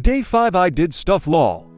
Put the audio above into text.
Day 5 I did stuff lol.